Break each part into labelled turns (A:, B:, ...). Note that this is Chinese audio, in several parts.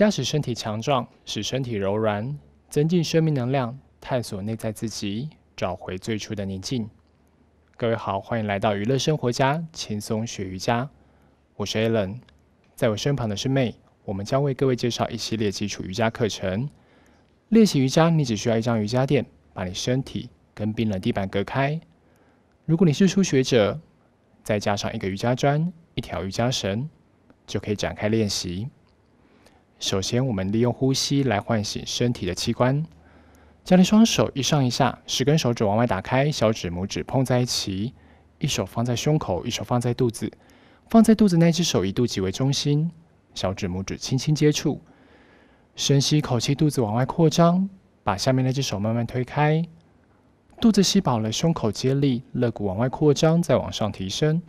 A: 瑜伽使身体强壮，使身体柔软，增进生命能量，探索内在自己，找回最初的宁静。各位好，欢迎来到娱乐生活家，轻松学瑜伽。我是 Alan，在我身旁的是 May。我们将为各位介绍一系列基础瑜伽课程。练习瑜伽，你只需要一张瑜伽垫，把你身体跟冰冷地板隔开。如果你是初学者，再加上一个瑜伽砖、一条瑜伽绳，就可以展开练习。首先，我们利用呼吸来唤醒身体的器官。将你双手一上一下，十根手指往外打开，小指、拇指碰在一起。一手放在胸口，一手放在肚子。放在肚子那只手以肚脐为中心，小指、拇指轻轻接触。深吸一口气，肚子往外扩张，把下面那只手慢慢推开。肚子吸饱了，胸口接力，肋骨往外扩张，再往上提升。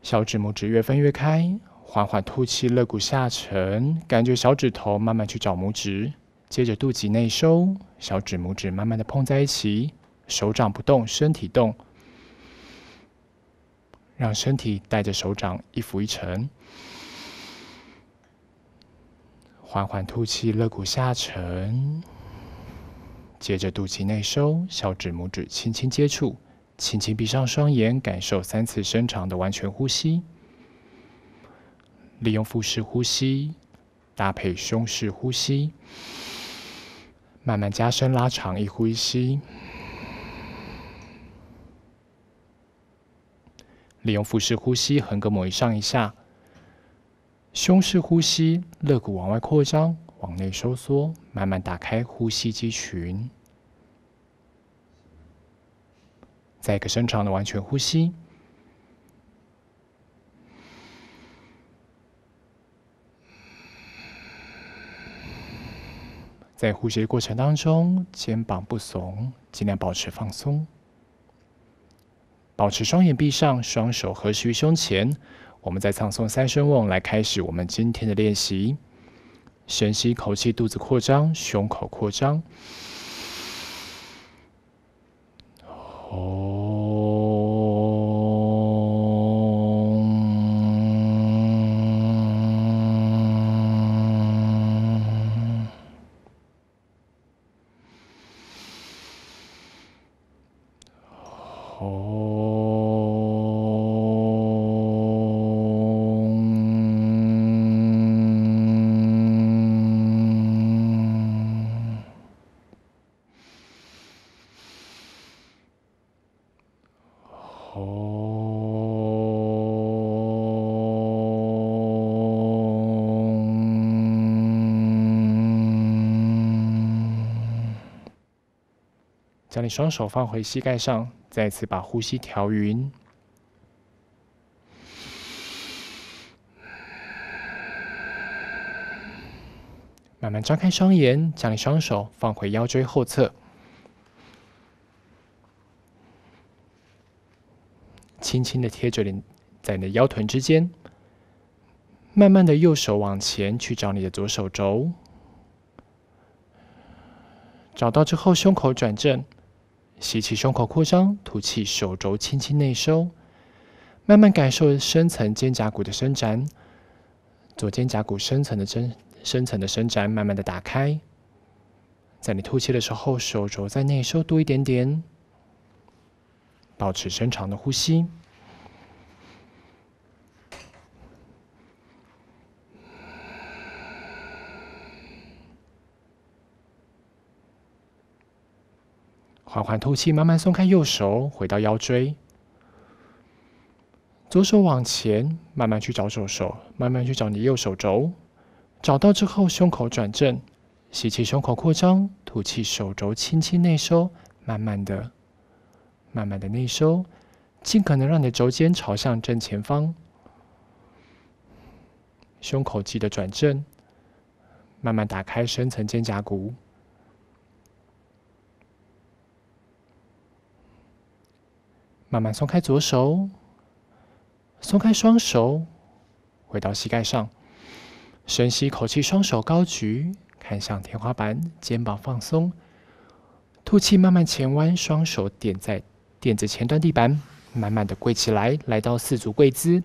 A: 小指、拇指越分越开。缓缓吐气，肋骨下沉，感觉小指头慢慢去找拇指，接着肚脐内收，小指、拇指慢慢的碰在一起，手掌不动，身体动，让身体带着手掌一浮一沉。缓缓吐气，肋骨下沉，接着肚脐内收，小指、拇指轻轻接触，轻轻闭上双眼，感受三次伸长的完全呼吸。利用腹式呼吸搭配胸式呼吸，慢慢加深拉长一呼一吸。利用腹式呼吸横膈膜一上一下，胸式呼吸肋骨往外扩张，往内收缩，慢慢打开呼吸肌群。再一个深长的完全呼吸。在呼吸的过程当中，肩膀不耸，尽量保持放松。保持双眼闭上，双手合十于胸前。我们再放松三声嗡，来开始我们今天的练习。深吸一口气，肚子扩张，胸口扩张。哦将你双手放回膝盖上，再次把呼吸调匀。慢慢张开双眼，将你双手放回腰椎后侧，轻轻的贴着你，在你的腰臀之间。慢慢的右手往前去找你的左手肘，找到之后胸口转正。吸气，胸口扩张；吐气，手肘轻轻内收。慢慢感受深层肩胛骨的伸展，左肩胛骨深层的深深层的伸展，慢慢的打开。在你吐气的时候，手肘在内收多一点点，保持深长的呼吸。缓缓吐气，慢慢松开右手，回到腰椎。左手往前，慢慢去找左手，慢慢去找你右手肘。找到之后，胸口转正，吸气，胸口扩张；吐气，手肘轻轻内收，慢慢的、慢慢的内收，尽可能让你的肘尖朝向正前方。胸口记得转正，慢慢打开深层肩胛骨。慢慢松开左手，松开双手，回到膝盖上，深吸一口气，双手高举，看向天花板，肩膀放松。吐气，慢慢前弯，双手点在垫子前端地板，慢慢的跪起来，来到四足跪姿，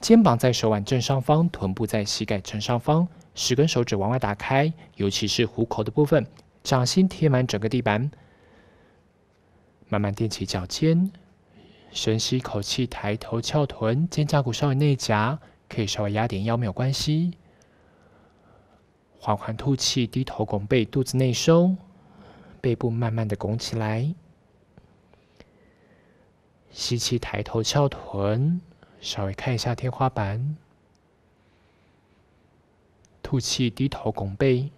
A: 肩膀在手腕正上方，臀部在膝盖正上方，十根手指往外打开，尤其是虎口的部分，掌心贴满整个地板。慢慢踮起脚尖，深吸一口气，抬头翘臀，肩胛骨稍微内夹，可以稍微压点腰没有关系。缓缓吐气，低头拱背，肚子内收，背部慢慢的拱起来。吸气，抬头翘臀，稍微看一下天花板。吐气，低头拱背，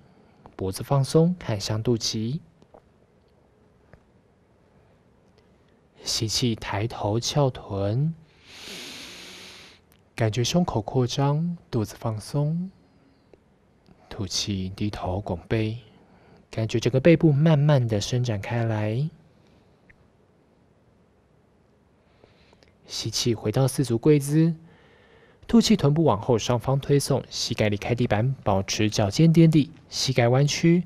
A: 脖子放松，看向肚脐。吸气，抬头翘臀，感觉胸口扩张，肚子放松。吐气，低头拱背，感觉整个背部慢慢的伸展开来。吸气，回到四足跪姿。吐气，臀部往后上方推送，膝盖离开地板，保持脚尖点地，膝盖弯曲，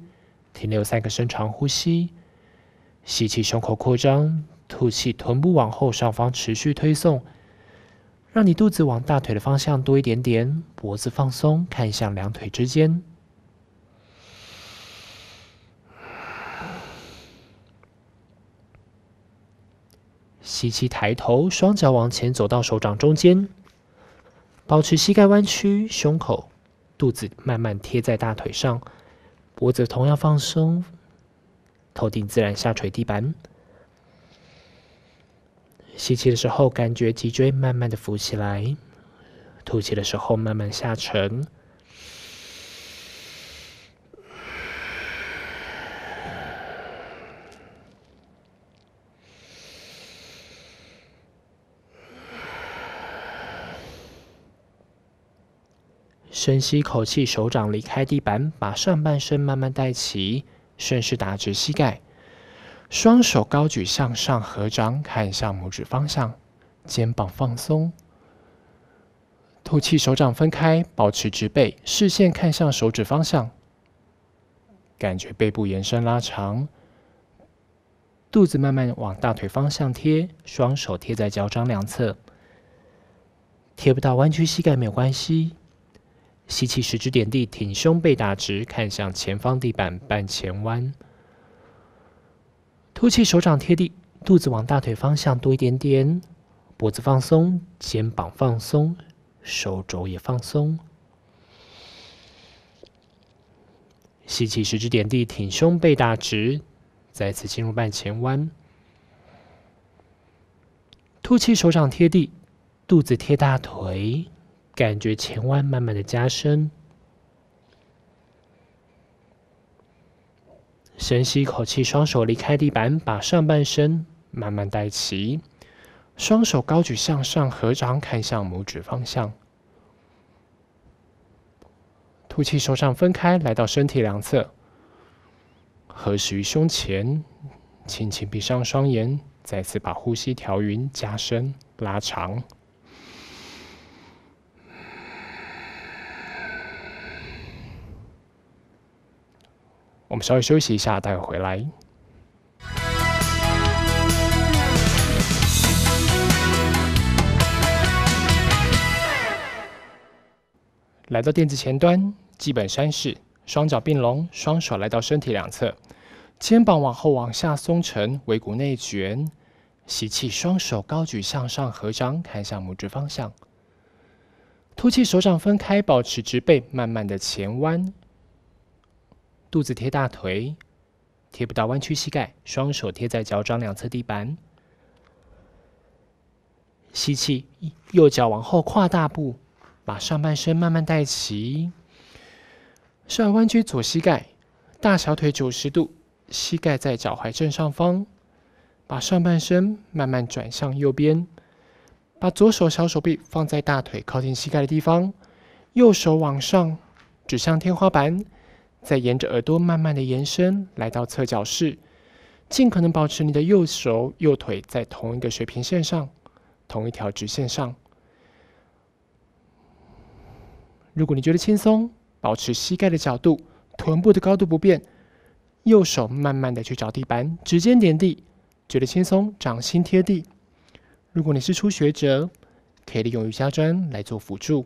A: 停留三个深长呼吸。吸气，胸口扩张；吐气，臀部往后上方持续推送，让你肚子往大腿的方向多一点点，脖子放松，看向两腿之间。吸气，抬头，双脚往前走到手掌中间。保持膝盖弯曲，胸口、肚子慢慢贴在大腿上，脖子同样放松，头顶自然下垂地板。吸气的时候，感觉脊椎慢慢的浮起来；吐气的时候，慢慢下沉。深吸口气，手掌离开地板，把上半身慢慢带起，顺势打直膝盖，双手高举向上合掌，看向拇指方向，肩膀放松。吐气，手掌分开，保持直背，视线看向手指方向，感觉背部延伸拉长，肚子慢慢往大腿方向贴，双手贴在脚掌两侧，贴不到弯曲膝盖没有关系。吸气，食指点地，挺胸，背打直，看向前方地板，半前弯。吐气，手掌贴地，肚子往大腿方向多一点点，脖子放松，肩膀放松，手肘也放松。吸气，食指点地，挺胸，背打直，再次进入半前弯。吐气，手掌贴地，肚子贴大腿。感觉前弯慢慢的加深，深吸一口气，双手离开地板，把上半身慢慢带齐，双手高举向上，合掌看向拇指方向。吐气，手掌分开，来到身体两侧，合十于胸前，轻轻闭上双眼，再次把呼吸调匀，加深拉长。我们稍微休息一下，待会回来。来到垫子前端，基本山式，双脚并拢，双手来到身体两侧，肩膀往后往下松沉，尾骨内卷。吸气，双手高举向上合掌，看向拇指方向。吐气，手掌分开，保持直背，慢慢的前弯。肚子贴大腿，贴不到弯曲膝盖，双手贴在脚掌两侧地板。吸气，右脚往后跨大步，把上半身慢慢带齐。稍微弯曲左膝盖，大小腿九十度，膝盖在脚踝正上方。把上半身慢慢转向右边，把左手小手臂放在大腿靠近膝盖的地方，右手往上指向天花板。再沿着耳朵慢慢的延伸，来到侧脚式，尽可能保持你的右手、右腿在同一个水平线上，同一条直线上。如果你觉得轻松，保持膝盖的角度、臀部的高度不变，右手慢慢的去找地板，指尖点地，觉得轻松，掌心贴地。如果你是初学者，可以利用瑜伽砖来做辅助。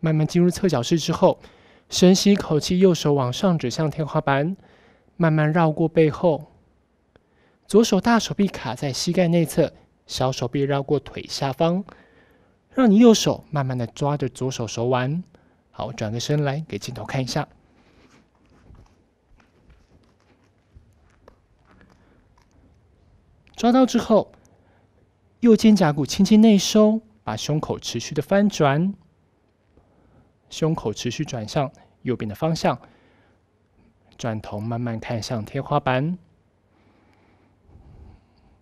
A: 慢慢进入侧脚式之后，深吸一口气，右手往上指向天花板，慢慢绕过背后，左手大手臂卡在膝盖内侧，小手臂绕过腿下方，让你右手慢慢的抓着左手手腕。好，转个身来给镜头看一下。抓到之后，右肩胛骨轻轻内收，把胸口持续的翻转。胸口持续转向右边的方向，转头慢慢看向天花板，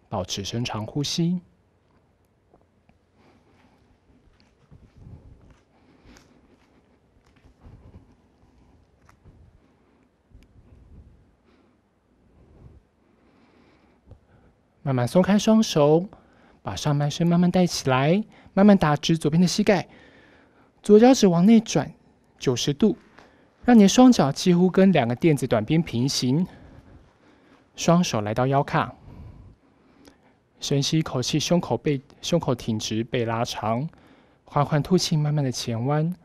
A: 保持深长呼吸，慢慢松开双手，把上半身慢慢带起来，慢慢打直左边的膝盖。左脚趾往内转九十度，让你的双脚几乎跟两个垫子短边平行。双手来到腰胯，深吸一口气，胸口背胸口挺直，背拉长，缓缓吐气，慢慢的前弯。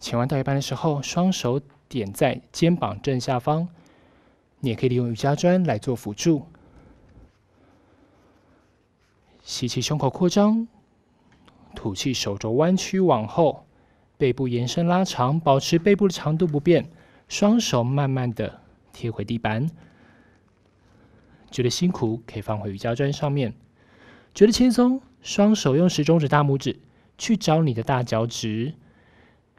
A: 前弯到一半的时候，双手点在肩膀正下方。你也可以利用瑜伽砖来做辅助。吸气，胸口扩张；吐气，手肘弯曲往后。背部延伸拉长，保持背部的长度不变，双手慢慢的贴回地板。觉得辛苦可以放回瑜伽砖上面，觉得轻松，双手用食中指、大拇指去找你的大脚趾。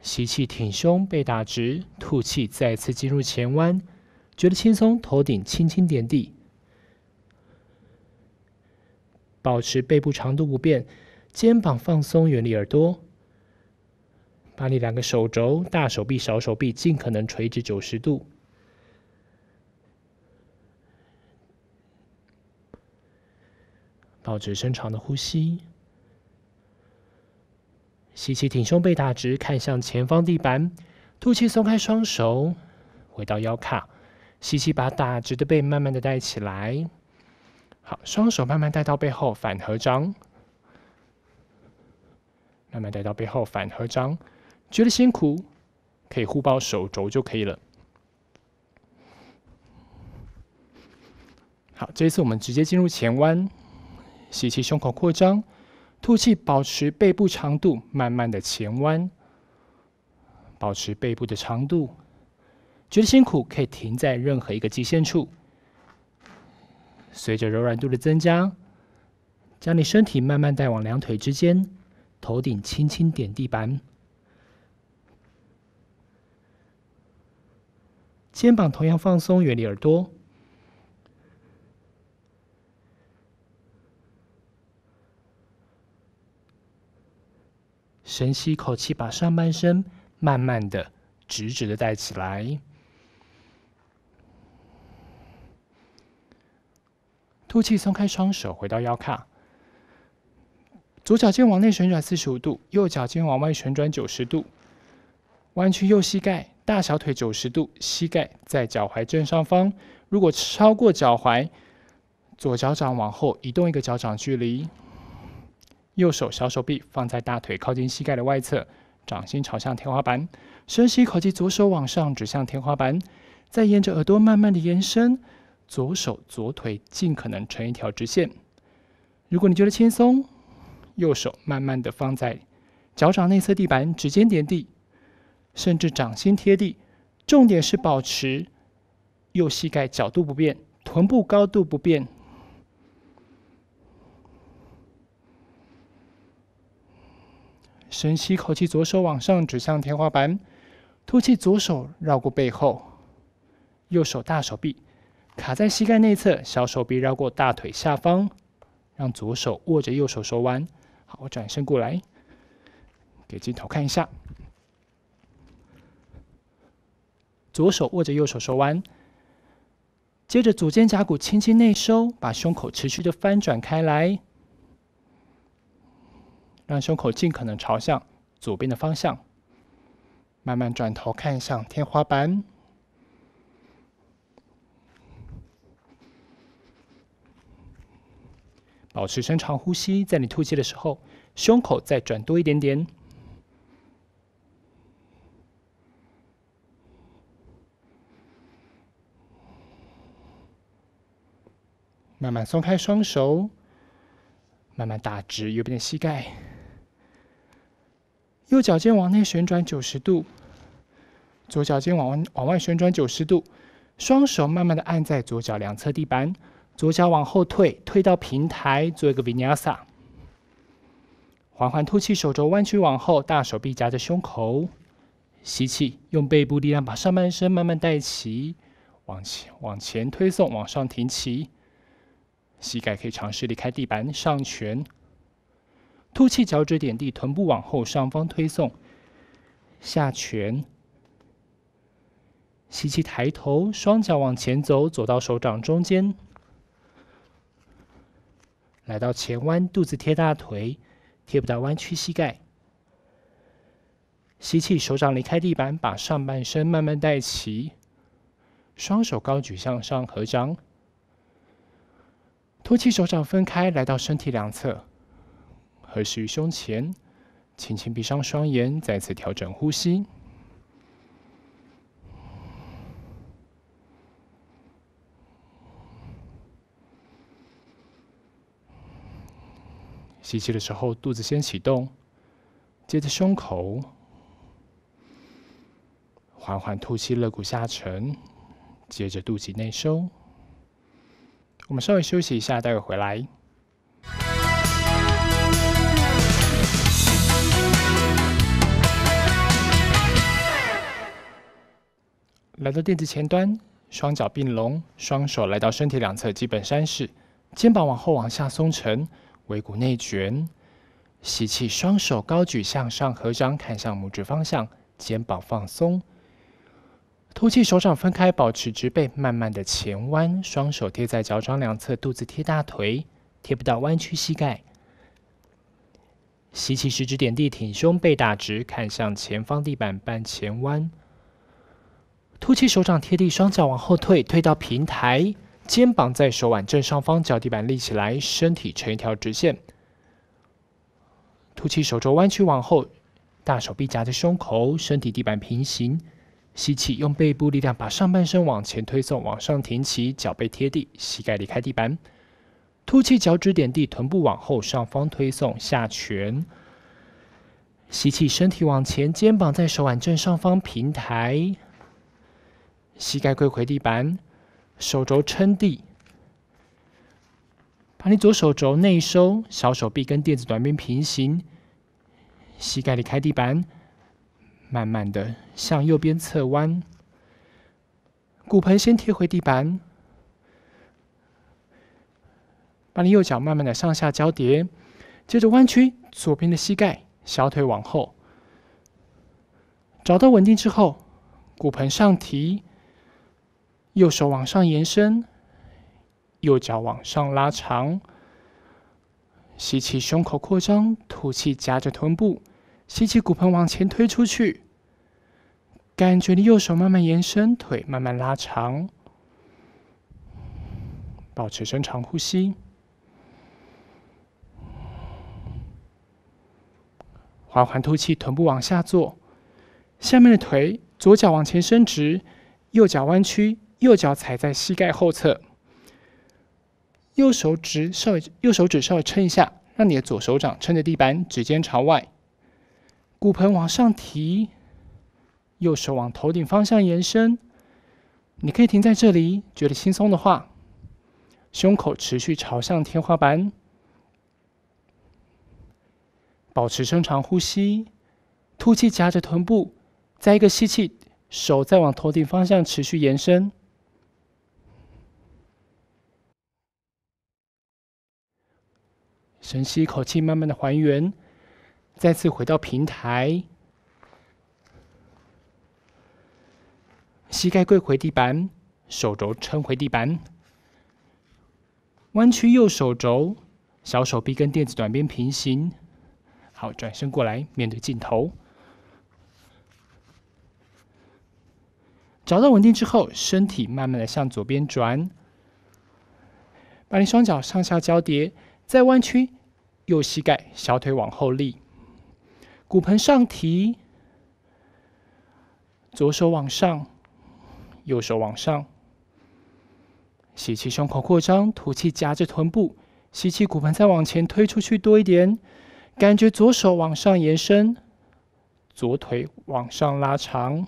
A: 吸气挺胸，背打直；吐气再次进入前弯，觉得轻松，头顶轻轻点地，保持背部长度不变，肩膀放松，远离耳朵。把你两个手肘、大手臂、小手臂尽可能垂直九十度，保持深长的呼吸。吸气，挺胸背打直，看向前方地板；吐气，松开双手，回到腰髂。吸气，把打直的背慢慢的带起来。好，双手慢慢带到背后，反合掌。慢慢带到背后，反合掌。觉得辛苦，可以互抱手肘就可以了。好，这一次我们直接进入前弯，吸气，胸口扩张，吐气，保持背部长度，慢慢的前弯，保持背部的长度。觉得辛苦，可以停在任何一个极限处。随着柔软度的增加，将你身体慢慢带往两腿之间，头顶轻轻点地板。肩膀同样放松，远离耳朵。深吸一口气，把上半身慢慢的、直直的带起来。吐气，松开双手，回到腰髂。左脚尖往内旋转四十五度，右脚尖往外旋转九十度，弯曲右膝盖。大小腿九十度，膝盖在脚踝正上方。如果超过脚踝，左脚掌往后移动一个脚掌距离。右手小手臂放在大腿靠近膝盖的外侧，掌心朝向天花板。深吸一口气，左手往上指向天花板，再沿着耳朵慢慢的延伸。左手左腿尽可能成一条直线。如果你觉得轻松，右手慢慢的放在脚掌内侧地板，指尖点地。甚至掌心贴地，重点是保持右膝盖角度不变，臀部高度不变。深吸口气，左手往上指向天花板，吐气，左手绕过背后，右手大手臂卡在膝盖内侧，小手臂绕过大腿下方，让左手握着右手手腕。好，我转身过来，给镜头看一下。左手握着右手手腕，接着左肩胛骨轻轻内收，把胸口持续的翻转开来，让胸口尽可能朝向左边的方向。慢慢转头看向天花板，保持深长呼吸。在你吐气的时候，胸口再转多一点点。慢慢松开双手，慢慢打直右边的膝盖，右脚尖往内旋转九十度，左脚尖往往外旋转九十度，双手慢慢的按在左脚两侧地板，左脚往后退，退到平台，做一个 Vinyasa。缓缓吐气，手肘弯曲往后，大手臂夹着胸口，吸气，用背部力量把上半身慢慢带起，往前往前推送，往上挺起。膝盖可以尝试离开地板，上拳。吐气，脚趾点地，臀部往后上方推送，下拳。吸气，抬头，双脚往前走，走到手掌中间，来到前弯，肚子贴大腿，贴不到弯曲膝盖。吸气，手掌离开地板，把上半身慢慢带起，双手高举向上合掌。吐气，手掌分开，来到身体两侧，合十于胸前，轻轻闭上双眼，再次调整呼吸。吸气的时候，肚子先启动，接着胸口，缓缓吐气，肋骨下沉，接着肚脐内收。我们稍微休息一下，待会回来。来到垫子前端，双脚并拢，双手来到身体两侧基本山式，肩膀往后往下松沉，尾骨内卷。吸气，双手高举向上合掌，看向拇指方向，肩膀放松。吐气，手掌分开，保持直背，慢慢的前弯，双手贴在脚掌两侧，肚子贴大腿，贴不到弯曲膝盖。吸气，食指点地，挺胸，背打直，看向前方地板，半前弯。吐气，手掌贴地，双脚往后退，退到平台，肩膀在手腕正上方，脚底板立起来，身体成一条直线。吐气，手肘弯曲往后，大手臂夹着胸口，身体地板平行。吸气，用背部力量把上半身往前推送，往上挺起，脚背贴地，膝盖离开地板。吐气，脚趾点地，臀部往后上方推送，下拳。吸气，身体往前，肩膀在手腕正上方平抬，膝盖跪回地板，手肘撑地。把你左手肘内收，小手臂跟垫子短边平行，膝盖离开地板。慢慢的向右边侧弯，骨盆先贴回地板，把你右脚慢慢的上下交叠，接着弯曲左边的膝盖，小腿往后，找到稳定之后，骨盆上提，右手往上延伸，右脚往上拉长，吸气胸口扩张，吐气夹着臀部。吸气，骨盆往前推出去，感觉你右手慢慢延伸，腿慢慢拉长，保持深长呼吸。缓缓吐气，臀部往下坐，下面的腿左脚往前伸直，右脚弯曲，右脚踩在膝盖后侧，右手指稍微右手指稍微撑一下，让你的左手掌撑着地板，指尖朝外。骨盆往上提，右手往头顶方向延伸。你可以停在这里，觉得轻松的话，胸口持续朝向天花板，保持深长呼吸，吐气夹着臀部，再一个吸气，手再往头顶方向持续延伸，深吸一口气，慢慢的还原。再次回到平台，膝盖跪回地板，手肘撑回地板，弯曲右手肘，小手臂跟垫子短边平行。好，转身过来面对镜头，找到稳定之后，身体慢慢的向左边转，把你双脚上下交叠，再弯曲右膝盖，小腿往后立。骨盆上提，左手往上，右手往上，吸气，胸口扩张，吐气，夹着臀部。吸气，骨盆再往前推出去多一点，感觉左手往上延伸，左腿往上拉长。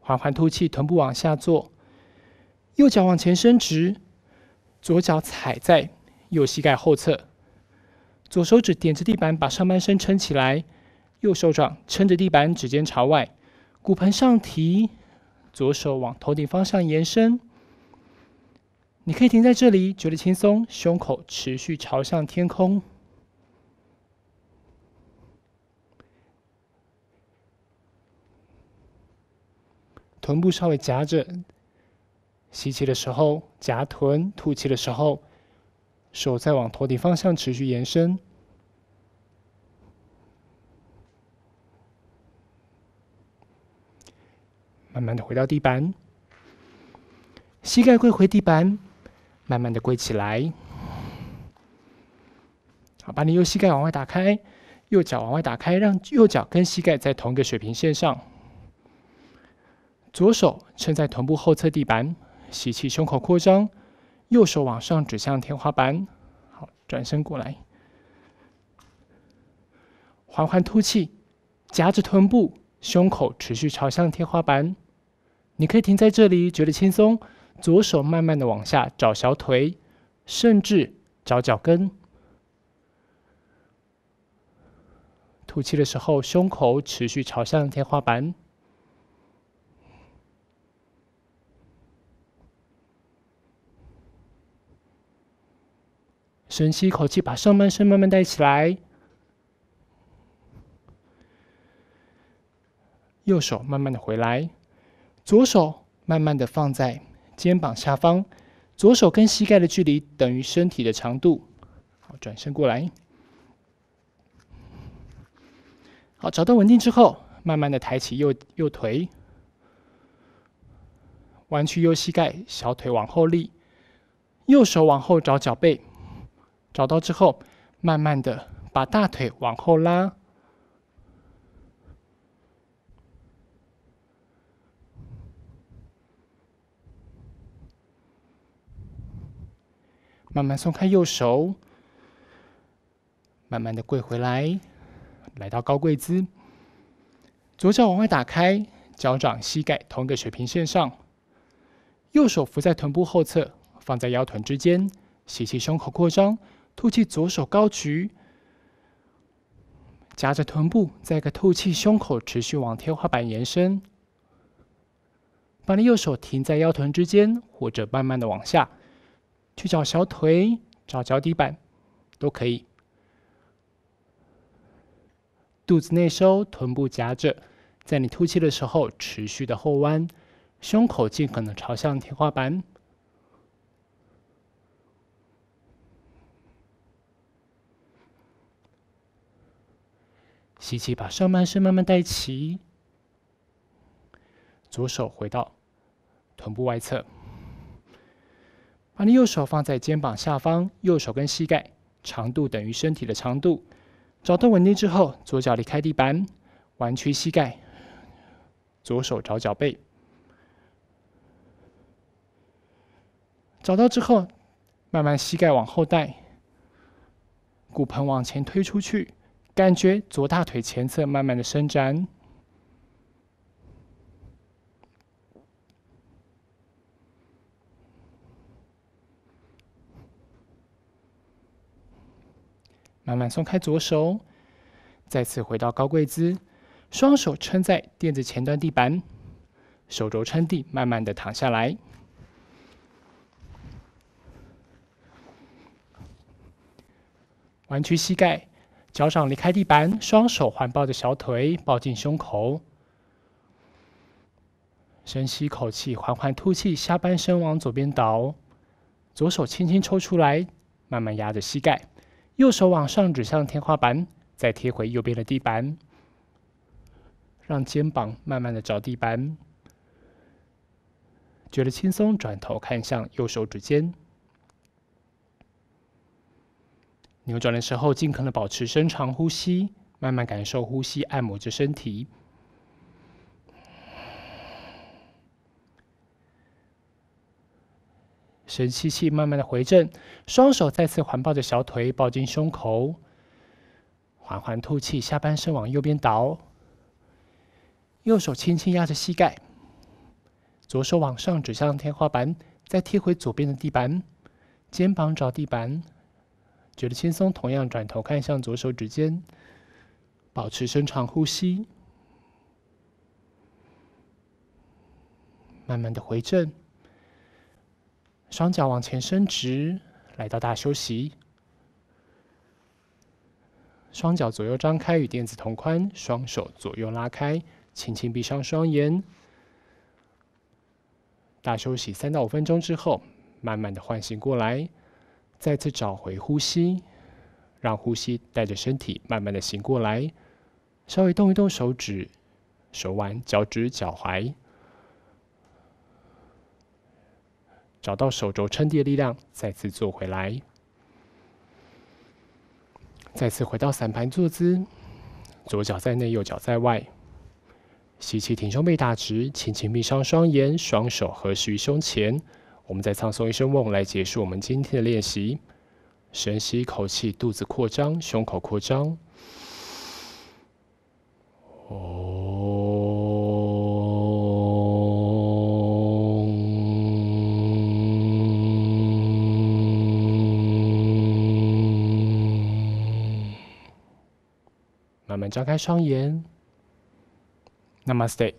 A: 缓缓吐气，臀部往下坐，右脚往前伸直，左脚踩在右膝盖后侧，左手指点着地板，把上半身撑起来，右手掌撑着地板，指尖朝外，骨盆上提。左手往头顶方向延伸，你可以停在这里，觉得轻松，胸口持续朝向天空，臀部稍微夹着，吸气的时候夹臀，吐气的时候手再往头顶方向持续延伸。慢慢的回到地板，膝盖跪回地板，慢慢的跪起来。好，把你右膝盖往外打开，右脚往外打开，让右脚跟膝盖在同一个水平线上。左手撑在臀部后侧地板，吸气，胸口扩张，右手往上指向天花板。好，转身过来，缓缓吐气，夹着臀部，胸口持续朝向天花板。你可以停在这里，觉得轻松。左手慢慢的往下找小腿，甚至找脚跟。吐气的时候，胸口持续朝向天花板。深吸一口气，把上半身慢慢带起来。右手慢慢的回来。左手慢慢的放在肩膀下方，左手跟膝盖的距离等于身体的长度。好，转身过来。好，找到稳定之后，慢慢的抬起右右腿，弯曲右膝盖，小腿往后立，右手往后找脚背。找到之后，慢慢的把大腿往后拉。慢慢松开右手，慢慢的跪回来，来到高跪姿。左脚往外打开，脚掌、膝盖同一个水平线上。右手扶在臀部后侧，放在腰臀之间。吸气，胸口扩张；吐气，左手高举，夹着臀部，再个吐气，胸口持续往天花板延伸。把你右手停在腰臀之间，或者慢慢的往下。去找小腿，找脚底板，都可以。肚子内收，臀部夹着，在你吐气的时候持续的后弯，胸口尽可能朝向天花板。吸气，把上半身慢慢带起，左手回到臀部外侧。把你右手放在肩膀下方，右手跟膝盖长度等于身体的长度。找到稳定之后，左脚离开地板，弯曲膝盖，左手找脚背。找到之后，慢慢膝盖往后带，骨盆往前推出去，感觉左大腿前侧慢慢的伸展。慢慢松开左手，再次回到高跪姿，双手撑在垫子前端地板，手肘撑地，慢慢的躺下来，弯曲膝盖，脚掌离开地板，双手环抱着小腿，抱进胸口，深吸一口气，缓缓吐气，下半身往左边倒，左手轻轻抽出来，慢慢压着膝盖。右手往上指向天花板，再贴回右边的地板，让肩膀慢慢的着地板，觉得轻松，转头看向右手指尖。扭转的时候尽可能保持深长呼吸慢慢感受呼吸按摩着身体。深吸气慢慢的回正双手再次环抱着小腿抱紧胸口缓缓吐气下半身往右边倒。右手轻轻压着膝盖左手往上指向天花板再贴回左边的地板肩膀找地板觉得轻松，同样转头看向左手指尖，保持深长呼吸，慢慢的回正。双脚往前伸直，来到大休息。双脚左右张开，与垫子同宽，双手左右拉开，轻轻闭上双眼。大休息三到五分钟之后，慢慢的唤醒过来，再次找回呼吸，让呼吸带着身体慢慢的醒过来。稍微动一动手指、手腕、脚趾、脚踝。找到手肘撑地的力量，再次坐回来，再次回到散盘坐姿，左脚在内，右脚在外。吸气，挺胸背打直，轻轻闭上双眼，双手合十于胸前。我们再唱诵一声梦来结束我们今天的练习。深吸一口气，肚子扩张，胸口扩张。慢慢张开双眼，Namaste。